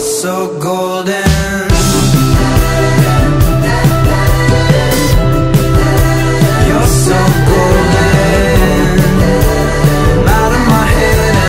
so golden.